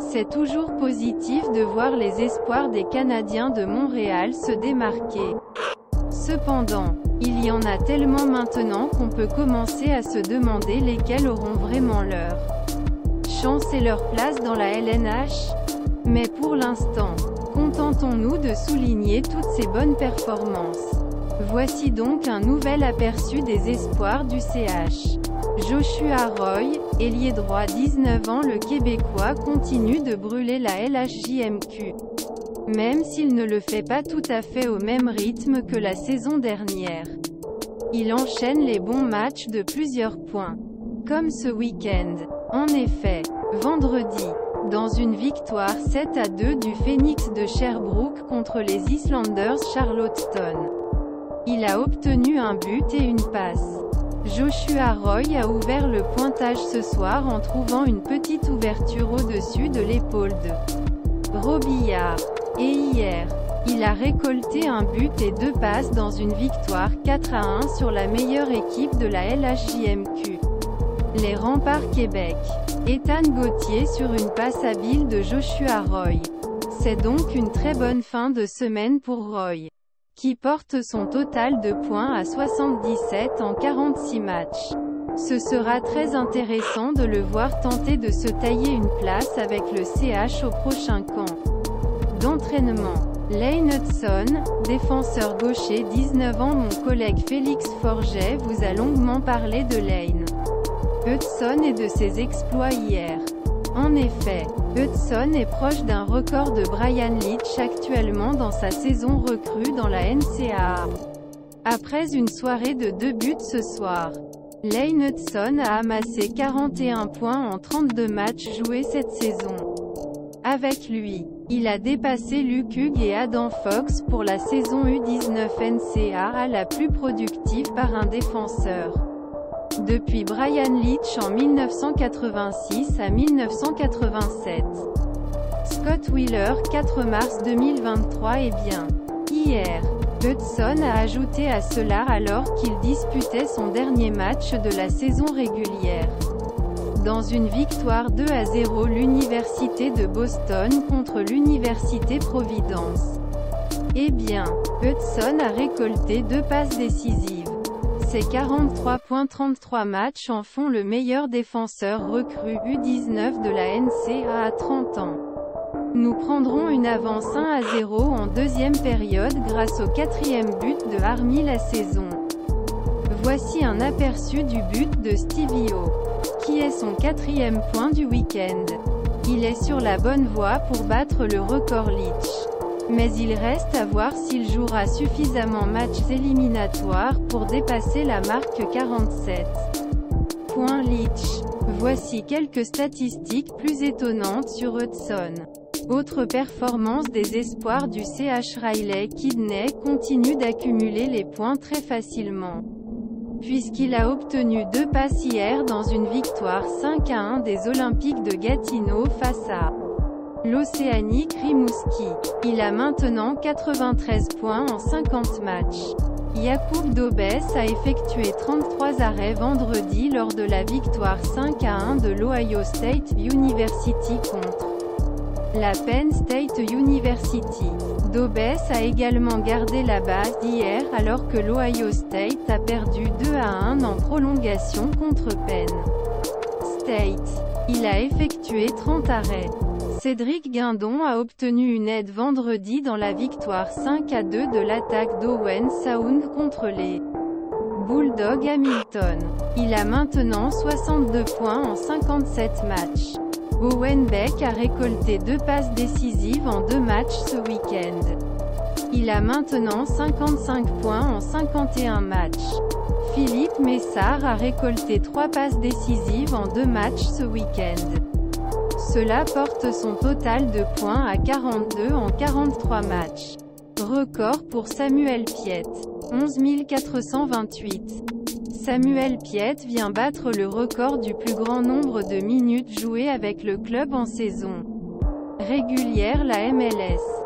C'est toujours positif de voir les espoirs des Canadiens de Montréal se démarquer. Cependant, il y en a tellement maintenant qu'on peut commencer à se demander lesquels auront vraiment leur chance et leur place dans la LNH. Mais pour l'instant, contentons-nous de souligner toutes ces bonnes performances. Voici donc un nouvel aperçu des espoirs du CH. Joshua Roy, ailier droit 19 ans le Québécois continue de brûler la LHJMQ. Même s'il ne le fait pas tout à fait au même rythme que la saison dernière. Il enchaîne les bons matchs de plusieurs points. Comme ce week-end. En effet, vendredi, dans une victoire 7 à 2 du Phoenix de Sherbrooke contre les Islanders Charlottetown. Il a obtenu un but et une passe. Joshua Roy a ouvert le pointage ce soir en trouvant une petite ouverture au-dessus de l'épaule de Robillard. Et hier, il a récolté un but et deux passes dans une victoire 4 à 1 sur la meilleure équipe de la LHJMQ. Les remparts Québec. Ethan Gauthier sur une passe habile de Joshua Roy. C'est donc une très bonne fin de semaine pour Roy qui porte son total de points à 77 en 46 matchs. Ce sera très intéressant de le voir tenter de se tailler une place avec le CH au prochain camp d'entraînement. Lane Hudson, défenseur gaucher 19 ans Mon collègue Félix Forget vous a longuement parlé de Lane Hudson et de ses exploits hier. En effet, Hudson est proche d'un record de Brian Leach actuellement dans sa saison recrue dans la NCAA. Après une soirée de deux buts ce soir, Lane Hudson a amassé 41 points en 32 matchs joués cette saison. Avec lui, il a dépassé Luke Hughes et Adam Fox pour la saison U19 NCAA la plus productive par un défenseur. Depuis Brian Leach en 1986 à 1987. Scott Wheeler 4 mars 2023 et bien. Hier, Hudson a ajouté à cela alors qu'il disputait son dernier match de la saison régulière. Dans une victoire 2 à 0 l'Université de Boston contre l'Université Providence. Eh bien, Hudson a récolté deux passes décisives. Ses 43.33 matchs en font le meilleur défenseur recru U19 de la NCA à 30 ans. Nous prendrons une avance 1 à 0 en deuxième période grâce au quatrième but de Army la saison. Voici un aperçu du but de Stevie O, qui est son quatrième point du week-end. Il est sur la bonne voie pour battre le record Leach mais il reste à voir s'il jouera suffisamment matchs éliminatoires pour dépasser la marque 47. Point Leach. Voici quelques statistiques plus étonnantes sur Hudson. Autre performance des espoirs du CH Riley Kidney continue d'accumuler les points très facilement. Puisqu'il a obtenu deux passes hier dans une victoire 5 à 1 des Olympiques de Gatineau face à L'Océanique Rimouski. Il a maintenant 93 points en 50 matchs. Yacoub Dobès a effectué 33 arrêts vendredi lors de la victoire 5 à 1 de l'Ohio State University contre la Penn State University. Dobès a également gardé la base hier alors que l'Ohio State a perdu 2 à 1 en prolongation contre Penn State. Il a effectué 30 arrêts. Cédric Guindon a obtenu une aide vendredi dans la victoire 5 à 2 de l'attaque d'Owen Sound contre les Bulldogs Hamilton. Il a maintenant 62 points en 57 matchs. Owen Beck a récolté deux passes décisives en deux matchs ce week-end. Il a maintenant 55 points en 51 matchs. Philippe Messard a récolté trois passes décisives en deux matchs ce week-end. Cela porte son total de points à 42 en 43 matchs. Record pour Samuel Piet. 11 428. Samuel Piet vient battre le record du plus grand nombre de minutes jouées avec le club en saison régulière la MLS.